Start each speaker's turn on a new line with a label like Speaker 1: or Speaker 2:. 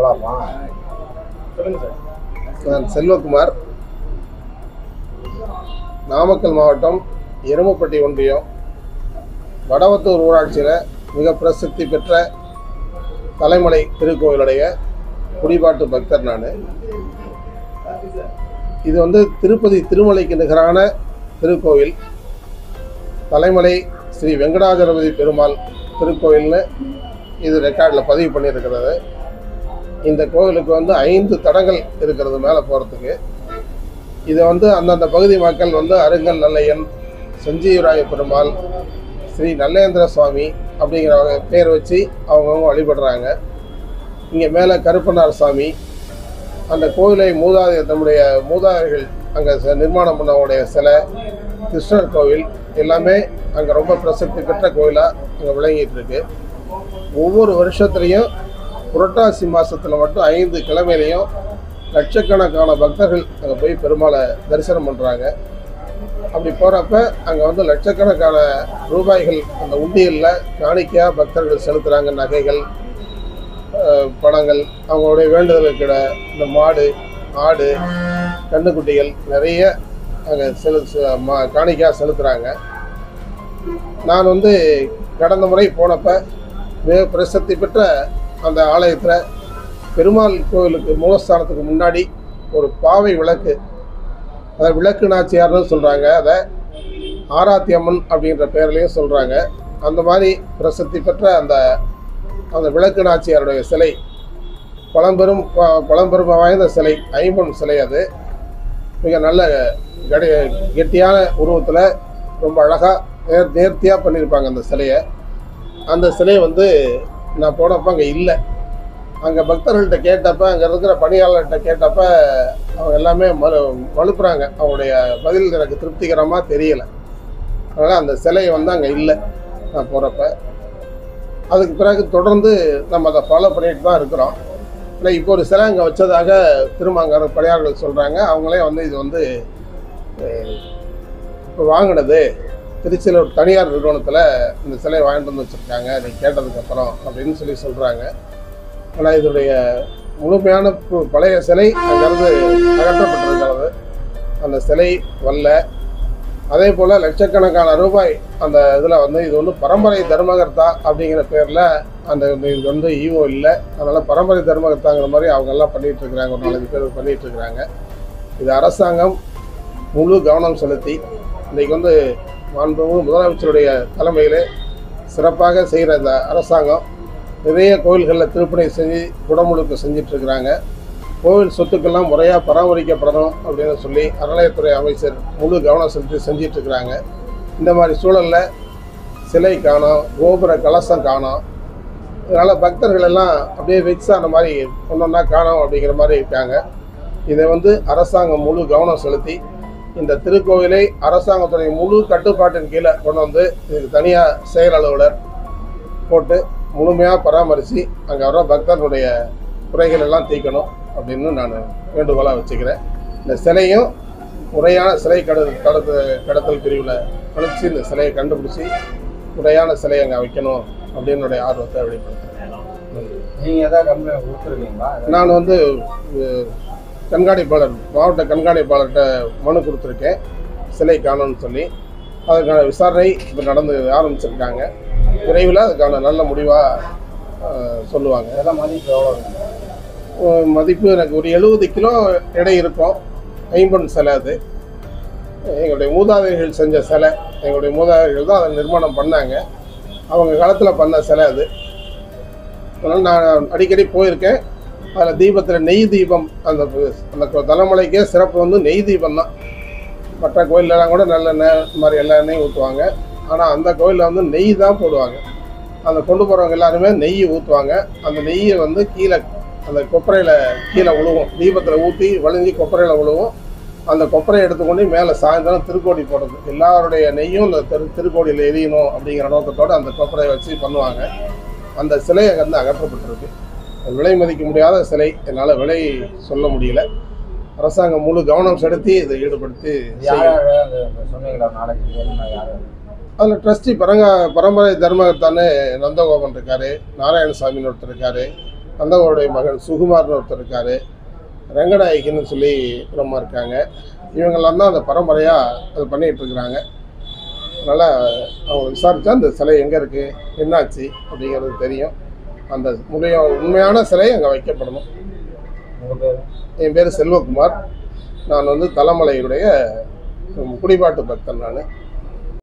Speaker 1: போலாமா?
Speaker 2: சொல்லுங்க சார்.
Speaker 3: நான் செல்வகுமார். நாமக்கல் மாவட்டம் எருமப்பட்டி ஒன்றியம். வடவத்தூர் ஊராட்சியில் மிக பிரசித்தி பெற்ற தலைமலை திருக்கோயிலுடைய குடிபாட்டு பக்தர் நான். இது வந்து திருப்பதி திருமலைக்கு நிகரான திருக்கோவில். தலைமலை ஸ்ரீ வெங்கடாஜலபதி பெருமாள் திருக்கோயில்னு இது ரெக்கார்டில் பதிவு பண்ணியிருக்கிறது. இந்த கோவிலுக்கு வந்து ஐந்து தடங்கள் இருக்கிறது மேலே போகிறதுக்கு இதை வந்து அந்தந்த பகுதி மக்கள் வந்து அருங்கல் நல்லையன் செஞ்சீவராய பெருமாள் ஸ்ரீ நல்லேந்திர சுவாமி அப்படிங்கிற பேர் வச்சு அவங்கவுங்க வழிபடுறாங்க. இங்கே மேலே கருப்பனார் சுவாமி அந்த கோவிலை மூதாதை நம்முடைய மூதாதையர்கள் அங்கே நிர்மாணம் பண்ணவுடைய சிலை கிருஷ்ணர் கோவில் எல்லாமே அங்கே ரொம்ப பிரசித்தி பெற்ற கோவிலாக அங்கே விளங்கிட்டு இருக்கு. ஒவ்வொரு வருஷத்துலேயும் புரட்டாசி மாதத்தில் மட்டும் ஐந்து கிழமையிலையும் லட்சக்கணக்கான பக்தர்கள் அங்கே போய் பெருமாளை தரிசனம் பண்ணுறாங்க அப்படி போகிறப்ப அங்கே வந்து லட்சக்கணக்கான ரூபாய்கள் அந்த உண்டியலில் காணிக்கையாக பக்தர்கள் செலுத்துகிறாங்க நகைகள் பணங்கள் அவங்களுடைய வேண்டுதலுக்கிட இந்த மாடு ஆடு கண்ணுக்குட்டிகள் நிறைய அங்கே செலு மா- காணிக்கையாக செலுத்துகிறாங்க நான் வந்து கடந்த முறை போனப்போ மிக பிரசித்தி பெற்ற அந்த ஆலயத்தில் பெருமாள் கோவிலுக்கு மூலஸ்தானத்துக்கு முன்னாடி ஒரு பாவை விளக்கு. அதை விளக்கு நாச்சியார்னு சொல்கிறாங்க அதை ஆராத்தி அம்மன் அப்படின்ற பேர்லேயும் சொல்கிறாங்க அந்த மாதிரி பிரசித்தி பெற்ற அந்த அந்த விளக்கு நாச்சியாருடைய சிலை பழம்பெரும் ப- பழம்பெருமை வாய்ந்த சிலை ஐம்பொன் சிலை அது. மிக நல்ல கடி கெட்டியான உருவத்தில் ரொம்ப அழகாக நேர் நேர்த்தியாக பண்ணியிருப்பாங்க அந்த சிலையை. அந்த சிலை வந்து நான் போனப்போ அங்கே இல்லை. அங்கே பக்தர்கள்ட்ட கேட்டப்ப அங்கே இருக்கிற பணியாளர்கிட்ட கேட்டப்ப அவங்க எல்லாமே மறு மழுப்புறாங்க அவங்களுடைய பதில் எனக்கு திருப்திகரமாக தெரியலை. அதனால் அந்த சிலை வந்து அங்கே இல்லை. நான் போகிறப்ப அதுக்கு பிறகு தொடர்ந்து நம்ம அதை ஃபாலோ பண்ணிட்டு தான் இருக்கிறோம். ஆனால் இப்போ ஒரு சிலை அங்கே வச்சதாக திரும்ப பணியாளர்கள் சொல்கிறாங்க அவங்களே வந்து இது வந்து இப்போ வாங்கினது. திருச்சியில் ஒரு தனியார் நிறுவனத்தில் இந்த சிலையை வாங்கிட்டு வந்து வச்சுருக்காங்க. நீ கேட்டதுக்கப்புறம் அப்படின்னு சொல்லி சொல்கிறாங்க ஆனால் இதனுடைய முழுமையான பழைய சிலை அங்கேருந்து அகற்றப்பட்டிருக்கிறது. அந்த சிலை வல்ல. அதே போல் லட்சக்கணக்கான ரூபாய் அந்த இதில் வந்து இது வந்து பரம்பரை தர்மகர்த்தா அப்படிங்கிற பேரில் அந்த இது வந்து ஈவோ இல்லை. அதனால் பரம்பரை தர்மகர்த்தாங்கிற மாதிரி அவங்க எல்லாம் இருக்கிறாங்க. ஒரு நாலஞ்சு பேர் பண்ணிட்டு இருக்கிறாங்க. இது அரசாங்கம் முழு கவனம் செலுத்தி இன்றைக்கி வந்து மாண்புமிகு முதலமைச்சருடைய தலைமையிலே சிறப்பாக செய்கிற இந்த அரசாங்கம் நிறைய கோயில்களில் திருப்பணி செஞ்சு குடமுழுக்கு செஞ்சிட்ருக்கிறாங்க. கோவில் சொத்துக்கெல்லாம் முறையாக பராமரிக்கப்படணும் அப்படின்னு சொல்லி அறநிலையத்துறை அமைச்சர் முழு கவனம் செலுத்தி செஞ்சிட்ருக்கிறாங்க. இந்த மாதிரி சூழலில் சிலை காணோம் கோபுர கலசம் காணோம். அதனால் பக்தர்கள் எல்லாம் அப்படியே வெக்ஸ் ஆன மாதிரி ஒன்றொன்னா காணோம் அப்படிங்கிற மாதிரி இருக்காங்க. இதை வந்து அரசாங்கம் முழு கவனம் செலுத்தி இந்த திருக்கோவிலை அரசாங்கத்துடைய முழு கட்டுப்பாட்டின் கீழே கொண்டு வந்து இதுக்கு தனியாக செயல் அலுவலர் போட்டு முழுமையாக பராமரித்து அங்கே வர பக்தர்களுடைய குறைகள் எல்லாம் தீர்க்கணும் அப்படின்னு நான் வேண்டுகோளாக வச்சுக்கிறேன். இந்த சிலையும் முறையான சிலை கட கடத்து கடத்தல் பிரிவில் அனுப்பிச்சு இந்த சிலையை கண்டுபிடிச்சி முறையான சிலையை அங்கே வைக்கணும் அப்படின்னு என்னுடைய ஆர்வத்தை வெளிப்படுத்துகிறேன்
Speaker 1: நீங்கள் எதாவது
Speaker 3: நான் வந்து கண்காணிப்பாளர் மாவட்ட கண்காணிப்பாளர்கிட்ட மனு கொடுத்துருக்கேன். சிலை காணோன்னு சொல்லி. அதுக்கான விசாரணை இப்போ நடந்து ஆரம்பிச்சிருக்காங்க. விரைவில் அதுக்கான நல்ல முடிவாக சொல்லுவாங்க.
Speaker 1: இதெல்லாம் மதிப்பு எவ்வளோ
Speaker 3: மதிப்பு எனக்கு ஒரு எழுபது கிலோ எடை இருக்கும். ஐம்பன் சிலை அது. எங்களுடைய மூதாதையர்கள் செஞ்ச சிலை. எங்களுடைய மூதாதையர்கள் தான் அதை நிர்மாணம் பண்ணாங்க. அவங்க காலத்தில் பண்ண சிலை அது. அதனால் நான் அடிக்கடி போயிருக்கேன். அதில் தீபத்தில் நெய் தீபம் அந்த அந்த தலைமலைக்கே சிறப்பு வந்து நெய் தீபம் தான். மற்ற கோயிலெலாம் கூட நல்ல நே மாதிரி எல்லா எண்ணெயும் ஊற்றுவாங்க ஆனால் அந்த கோயிலில் வந்து நெய் தான் போடுவாங்க. அந்த கொண்டு போகிறவங்க எல்லாருமே நெய் ஊற்றுவாங்க அந்த நெய்யை வந்து கீழே அந்த கொப்பரையில் கீழே விழுவும் தீபத்தில் ஊற்றி வழிஞ்சி கொப்பரையில் விழுவும் அந்த கொப்பரையை எடுத்துக்கொண்டு மேலே சாயந்தரம் திருக்கோடி போடுறது. எல்லாருடைய நெய்யும் இந்த திரு திருக்கோடியில் எரியணும் அப்படிங்கிற நோக்கத்தோடு அந்த கொப்பரையை வச்சு பண்ணுவாங்க. அந்த சிலை வந்து அகற்றப்பட்டிருக்கு. விலை மதிக்க முடியாத சிலை. என்னால் விலை சொல்ல முடியல. அரசாங்கம் முழு கவனம் செலுத்தி இதை ஈடுபடுத்தி அதில் ட்ரஸ்டி பரங்க பரம்பரை தர்மகர்த்தான்னு நந்தகோபன் இருக்காரு நாராயணசாமின்னு ஒருத்தர் இருக்காரு கந்தகோடைய மகன் சுகுமார்னு ஒருத்தர் இருக்கார் ரங்கநாயகின்னு சொல்லி அப்புறமா இருக்காங்க. இவங்கெல்லாம் தான் அந்த பரம்பரையாக அது பண்ணிகிட்டு இருக்கிறாங்க. அதனால் அவங்க விசாரித்தா அந்த சிலை எங்கே இருக்குது என்னாச்சு அப்படிங்கிறது தெரியும். அந்த முறைய உண்மையான சிலை அங்கே வைக்கப்படணும். என் பேர் செல்வகுமார். நான் வந்து தலைமலையுடைய குடிபாட்டு பக்தன் நான்.